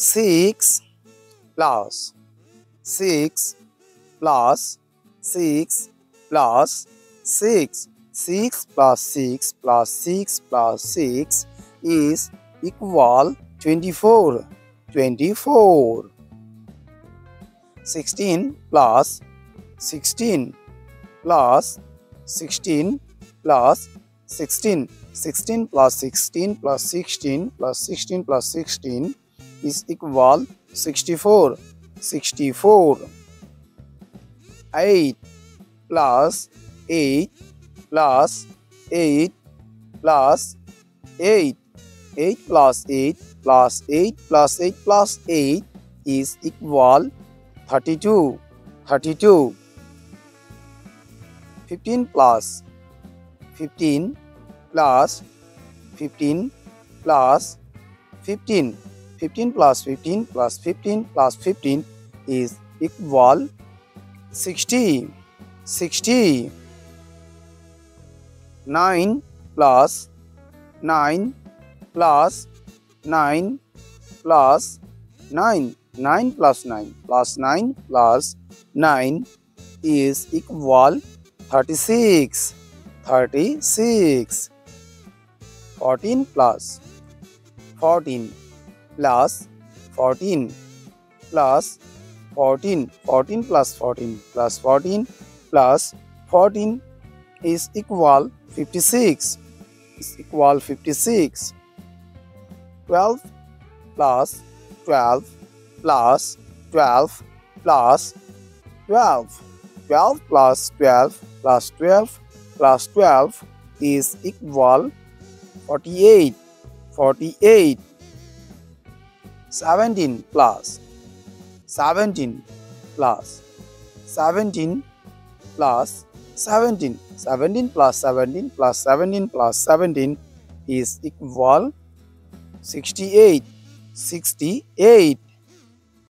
6 plus 6 plus 6 plus 6 6 plus 6 plus 6 plus 6 is equal 24 24 16 plus 16 plus 16 plus 16 16 plus 16 plus 16 plus 16 plus 16 is equal 64 64 8 plus 8 plus 8 plus 8 8 plus 8 plus 8 plus 8 plus 8 is equal 32 32 15 plus 15 plus 15 plus 15 15 plus 15 plus 15 plus 15 is equal 60 60 9 plus 9 plus 9 plus 9 9 plus 9 plus 9 plus 9 is equal 36 36 14 plus 14 plus 14 plus 14 14 plus 14 plus 14 plus 14 is equal 56 is equal 56 12 plus 12 plus 12 plus 12 12 plus 12 plus 12 plus 12 is equal 48 48 17 plus 17 plus 17 plus 17 17 plus 17 plus 17 plus 17 is equal 68 68